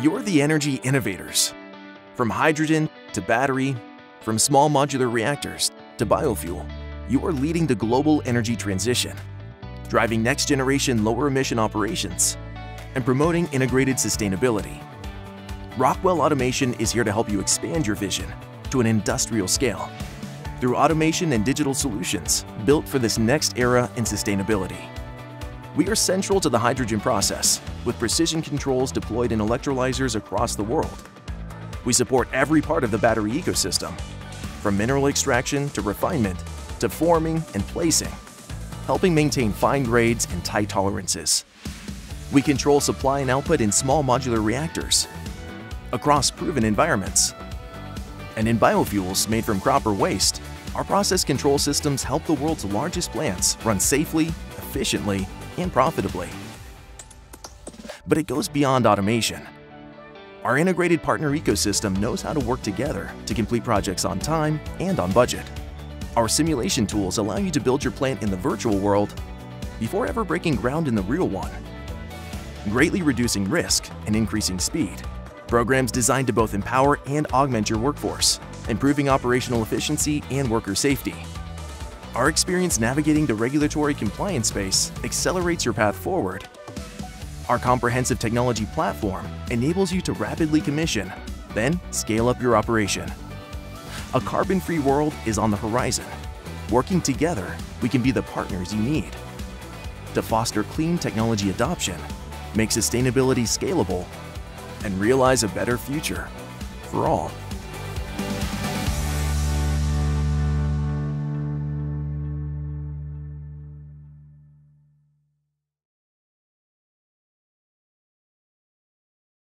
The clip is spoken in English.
You're the energy innovators. From hydrogen to battery, from small modular reactors to biofuel, you are leading the global energy transition, driving next-generation lower-emission operations, and promoting integrated sustainability. Rockwell Automation is here to help you expand your vision to an industrial scale through automation and digital solutions built for this next era in sustainability. We are central to the hydrogen process with precision controls deployed in electrolyzers across the world. We support every part of the battery ecosystem, from mineral extraction to refinement to forming and placing, helping maintain fine grades and tight tolerances. We control supply and output in small modular reactors across proven environments. And in biofuels made from crop or waste, our process control systems help the world's largest plants run safely, efficiently, and profitably. But it goes beyond automation. Our integrated partner ecosystem knows how to work together to complete projects on time and on budget. Our simulation tools allow you to build your plant in the virtual world before ever breaking ground in the real one, greatly reducing risk and increasing speed. Programs designed to both empower and augment your workforce, improving operational efficiency and worker safety. Our experience navigating the regulatory compliance space accelerates your path forward. Our comprehensive technology platform enables you to rapidly commission, then scale up your operation. A carbon-free world is on the horizon. Working together, we can be the partners you need. To foster clean technology adoption, make sustainability scalable, and realize a better future for all.